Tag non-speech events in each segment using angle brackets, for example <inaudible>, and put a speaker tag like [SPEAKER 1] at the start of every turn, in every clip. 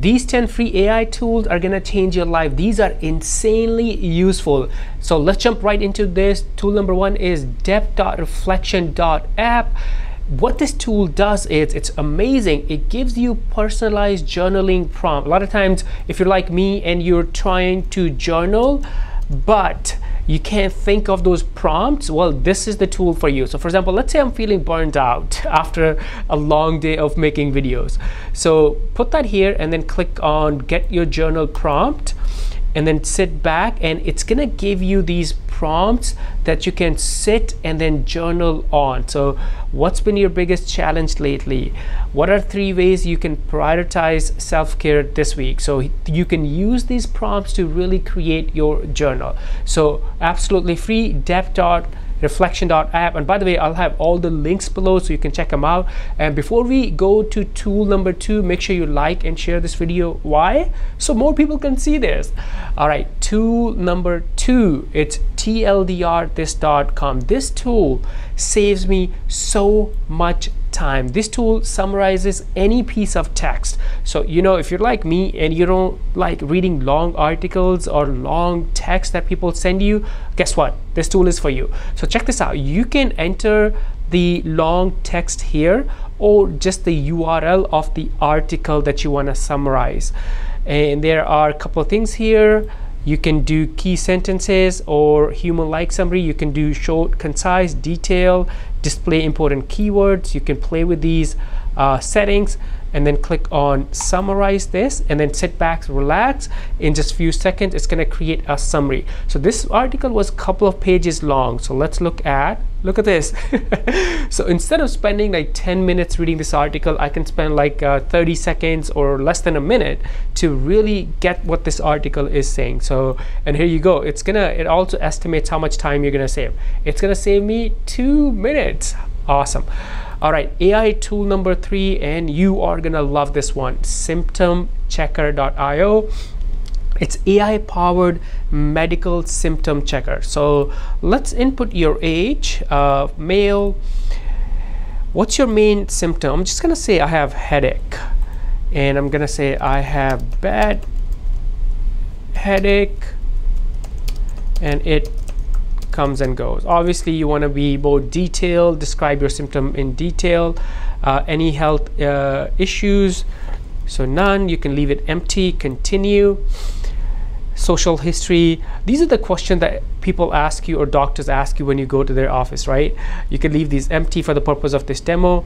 [SPEAKER 1] These 10 free AI tools are gonna change your life. These are insanely useful. So let's jump right into this. Tool number one is depth.reflection.app what this tool does is it's amazing it gives you personalized journaling prompt a lot of times if you're like me and you're trying to journal but you can't think of those prompts, well, this is the tool for you. So for example, let's say I'm feeling burned out <laughs> after a long day of making videos. So put that here and then click on get your journal prompt and then sit back and it's gonna give you these prompts that you can sit and then journal on. So what's been your biggest challenge lately? What are three ways you can prioritize self-care this week? So you can use these prompts to really create your journal. So absolutely free depth reflection.app and by the way i'll have all the links below so you can check them out. And before we go to tool number two make sure you like and share this video. Why? So more people can see this. All right tool number two it's tldrthis.com this tool saves me so much time. This tool summarizes any piece of text. So, you know, if you're like me and you don't like reading long articles or long text that people send you, guess what? This tool is for you. So, check this out. You can enter the long text here or just the URL of the article that you want to summarize. And there are a couple of things here you can do key sentences or human like summary. You can do short concise detail display important keywords. You can play with these uh, settings and then click on summarize this and then sit back relax. In just a few seconds it's going to create a summary. So this article was a couple of pages long so let's look at look at this. <laughs> So instead of spending like 10 minutes reading this article i can spend like uh, 30 seconds or less than a minute to really get what this article is saying. So and here you go. It's gonna it also estimates how much time you're gonna save. It's gonna save me two minutes. Awesome all right, AI tool number three, and you are gonna love this one, symptomchecker.io. It's AI powered medical symptom checker. So let's input your age, uh, male. What's your main symptom? I'm just gonna say I have headache, and I'm gonna say I have bad headache, and it comes and goes. Obviously, you want to be more detailed, describe your symptom in detail, uh, any health uh, issues. So none, you can leave it empty, continue. Social history. These are the questions that people ask you or doctors ask you when you go to their office, right? You can leave these empty for the purpose of this demo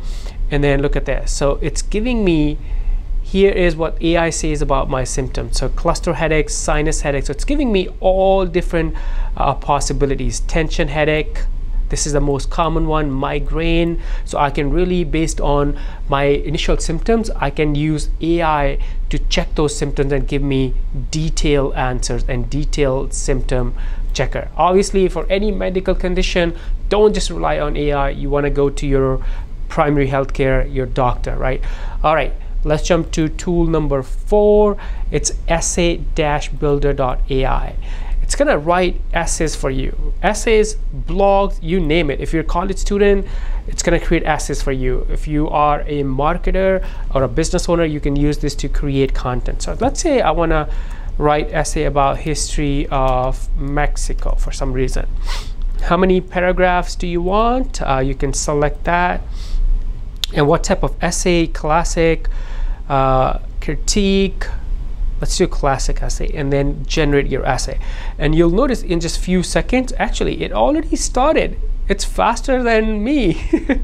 [SPEAKER 1] and then look at this. So it's giving me here is what AI says about my symptoms. So cluster headaches, sinus headaches. So it's giving me all different uh, possibilities. Tension headache, this is the most common one migraine so i can really based on my initial symptoms i can use ai to check those symptoms and give me detailed answers and detailed symptom checker obviously for any medical condition don't just rely on ai you want to go to your primary healthcare your doctor right all right let's jump to tool number four. It's essay-builder.ai it's gonna write essays for you. Essays blogs you name it. If you're a college student it's gonna create essays for you. If you are a marketer or a business owner you can use this to create content. So let's say i want to write essay about history of mexico for some reason. How many paragraphs do you want? Uh, you can select that. And what type of essay classic uh, critique let's do a classic essay and then generate your essay. And you'll notice in just few seconds actually it already started. It's faster than me. <laughs>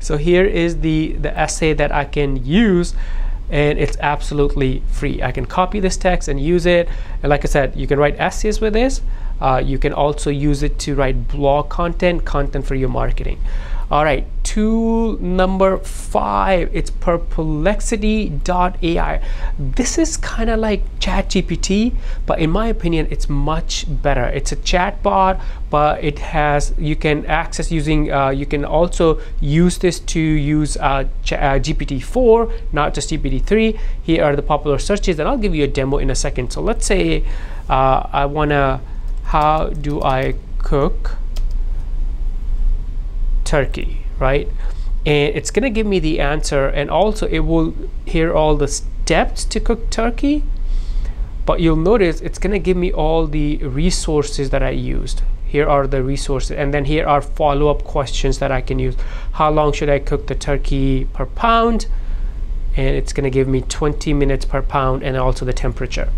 [SPEAKER 1] So here is the the essay that I can use and it's absolutely free. I can copy this text and use it. And like I said you can write essays with this. Uh, you can also use it to write blog content content for your marketing all right tool number five it's perplexity.ai this is kind of like ChatGPT but in my opinion it's much better. It's a chatbot but it has you can access using uh, you can also use this to use uh, uh, GPT-4 not just GPT-3 here are the popular searches and I'll give you a demo in a second. So let's say uh, I wanna how do I cook turkey, right? And it's gonna give me the answer and also it will hear all the steps to cook turkey but you'll notice it's going to give me all the resources that I used. Here are the resources and then here are follow-up questions that I can use. How long should I cook the turkey per pound? And it's going to give me 20 minutes per pound and also the temperature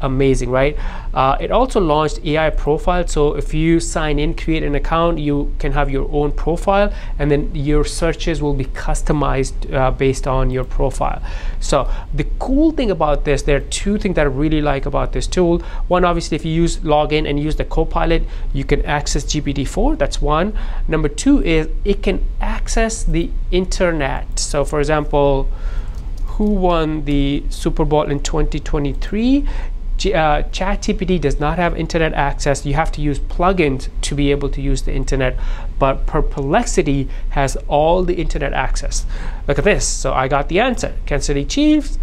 [SPEAKER 1] amazing right? Uh, it also launched ai profile. So if you sign in create an account you can have your own profile and then your searches will be customized uh, based on your profile. So the cool thing about this there are two things that i really like about this tool. One obviously if you use login and use the copilot you can access gpt-4 that's one. Number two is it can access the internet. So for example who won the Super Bowl in 2023 uh, ChatGPT does not have internet access. You have to use plugins to be able to use the internet, but Perplexity has all the internet access. Look at this. So I got the answer. Kansas City Chiefs,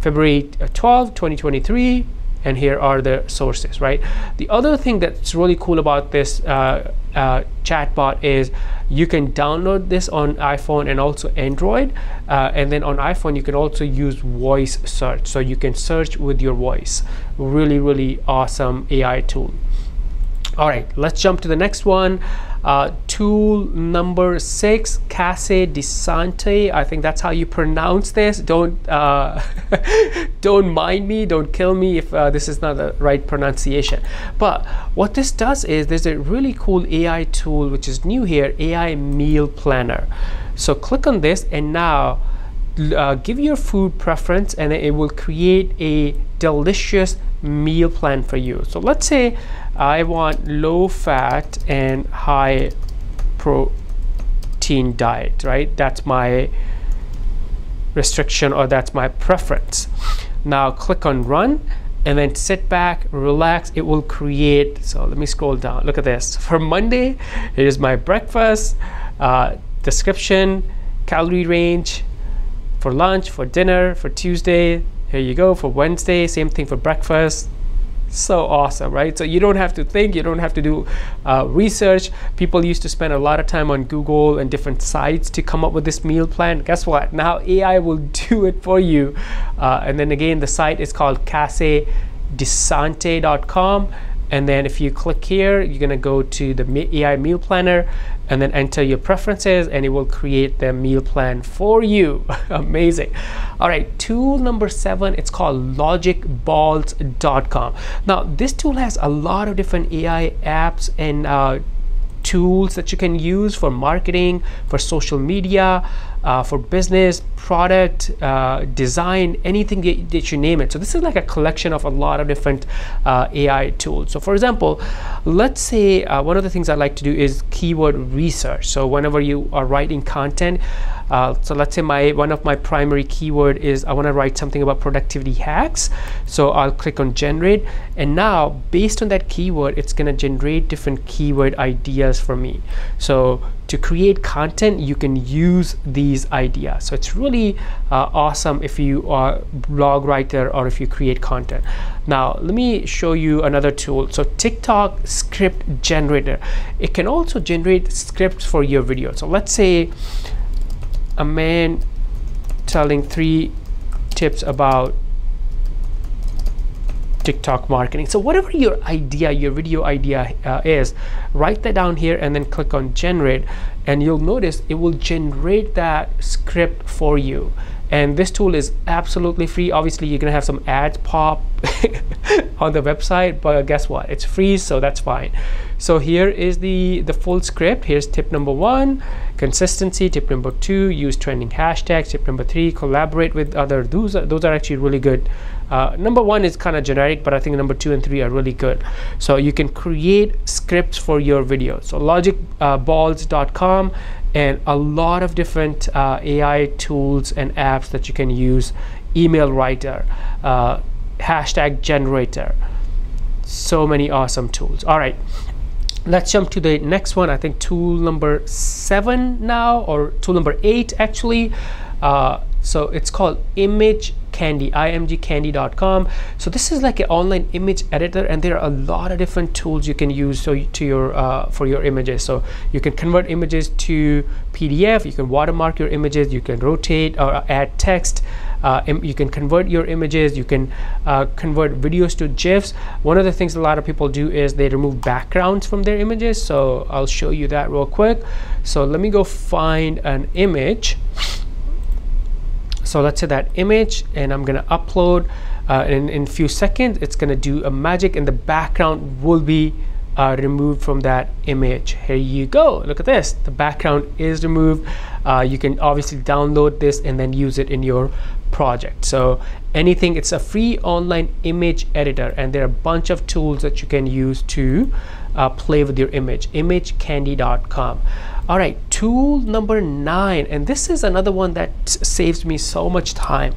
[SPEAKER 1] February uh, 12, 2023 and here are the sources right the other thing that's really cool about this uh, uh, chatbot is you can download this on iphone and also android uh, and then on iphone you can also use voice search. So you can search with your voice. Really really awesome ai tool. All right let's jump to the next one uh, tool number six, Case Desante. I think that's how you pronounce this. Don't uh, <laughs> don't mind me. Don't kill me if uh, this is not the right pronunciation. But what this does is there's a really cool AI tool which is new here, AI Meal Planner. So click on this and now uh, give your food preference and it will create a delicious meal plan for you. So let's say I want low fat and high protein diet, right? That's my restriction or that's my preference. Now click on run and then sit back, relax. It will create. So let me scroll down. Look at this. <laughs> For Monday, is my breakfast, uh, description, calorie range. For lunch, for dinner, for Tuesday, here you go. For Wednesday, same thing for breakfast, so awesome right? So you don't have to think you don't have to do uh, research. People used to spend a lot of time on google and different sites to come up with this meal plan. Guess what? Now ai will <laughs> do it for you. Uh, and then again the site is called casedesante.com and then if you click here you're going to go to the AI meal planner and then enter your preferences and it will create the meal plan for you. <laughs> Amazing. All right tool number seven it's called logicballs.com now this tool has a lot of different AI apps and uh, tools that you can use for marketing for social media uh, for business, product, uh, design, anything that, you name it. So this is like a collection of a lot of different uh, AI tools. So for example, let's say uh, one of the things I like to do is keyword research. So whenever you are writing content, uh, so let's say my one of my primary keyword is I want to write something about productivity hacks. So I'll click on generate and now based on that keyword, it's going to generate different keyword ideas for me. So to create content, you can use these ideas. So it's really uh, awesome if you are blog writer or if you create content. Now, let me show you another tool. So TikTok script generator. It can also generate scripts for your video. So let's say a man telling three tips about TikTok marketing. So whatever your idea, your video idea uh, is, write that down here and then click on generate and you'll notice it will generate that script for you and this tool is absolutely free. Obviously you're gonna have some ads pop <laughs> on the website but guess what? It's free so that's fine. So here is the the full script. Here's tip number one consistency. Tip number two use trending hashtags. Tip number three collaborate with other. Those are, those are actually really good. Uh, number one is kind of generic but i think number two and three are really good. So you can create scripts for your videos. So logicballs.com uh, and a lot of different uh, AI tools and apps that you can use. Email writer uh, hashtag generator. So many awesome tools. All right. Let's jump to the next one. I think tool number seven now or tool number eight actually. Uh, so it's called image Candy, imgcandy.com. So this is like an online image editor, and there are a lot of different tools you can use so to your uh, for your images. So you can convert images to PDF, you can watermark your images, you can rotate or add text. Uh, you can convert your images you can uh, convert videos to gifs one of the things a lot of people do is they remove backgrounds from their images so i'll show you that real quick so let me go find an image so let's say that image and I'm gonna upload uh, in, in a few seconds it's gonna do a magic and the background will be uh, removed from that image. Here you go. Look at this. The background is removed. Uh, you can obviously download this and then use it in your project. So anything it's a free online image editor and there are a bunch of tools that you can use to uh, play with your image. Imagecandy.com all right tool number nine and this is another one that saves me so much time.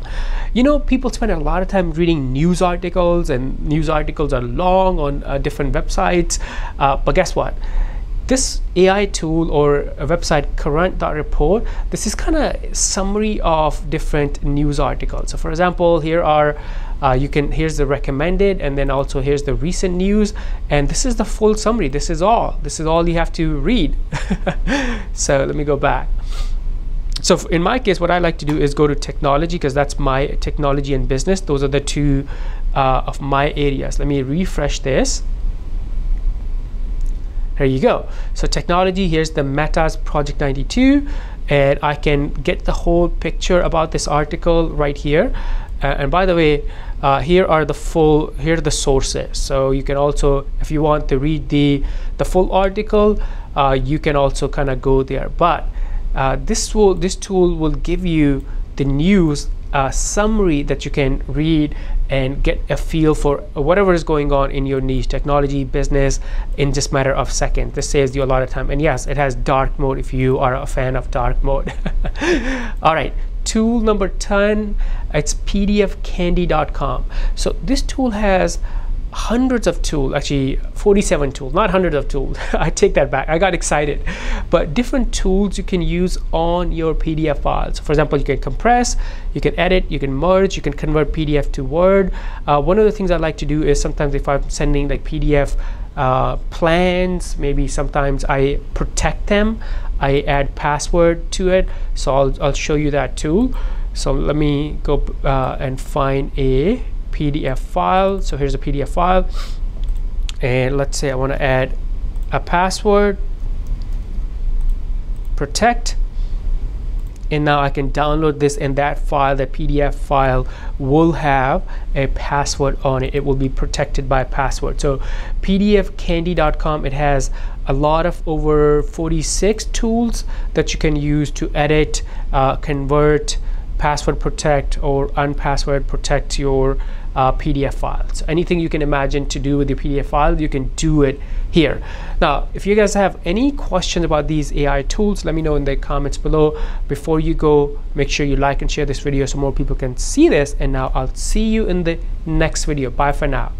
[SPEAKER 1] You know people spend a lot of time reading news articles and news articles are long on uh, different websites uh, but guess what? This AI tool or a website current.report this is kind of summary of different news articles. So for example here are uh, you can here's the recommended and then also here's the recent news and this is the full summary. This is all. This is all you have to read. <laughs> So let me go back. So in my case what i like to do is go to technology because that's my technology and business. Those are the two uh, of my areas. Let me refresh this. Here you go. So technology here's the metas project 92 and I can get the whole picture about this article right here. Uh, and by the way uh, here are the full here are the sources. So you can also if you want to read the the full article uh, you can also kind of go there. But uh, this will this tool will give you the news uh, summary that you can read and get a feel for whatever is going on in your niche technology business in just matter of seconds. This saves you a lot of time. And yes it has dark mode if you are a fan of dark mode. <laughs> All right tool number 10 it's pdfcandy.com so this tool has hundreds of tools actually 47 tools not hundreds of tools <laughs> i take that back. I got excited. But different tools you can use on your pdf files. For example you can compress you can edit you can merge you can convert pdf to word. Uh, one of the things i like to do is sometimes if i'm sending like pdf uh, plans maybe sometimes i protect them I add password to it. So I'll, I'll show you that too. So let me go uh, and find a PDF file. So here's a PDF file. And let's say I want to add a password. Protect and now I can download this and that file the PDF file will have a password on it. It will be protected by password. So pdfcandy.com it has a lot of over 46 tools that you can use to edit uh, convert password protect or unpassword protect your uh, PDF files. Anything you can imagine to do with your PDF file, you can do it here. Now, if you guys have any questions about these AI tools, let me know in the comments below. Before you go, make sure you like and share this video so more people can see this. And now I'll see you in the next video. Bye for now.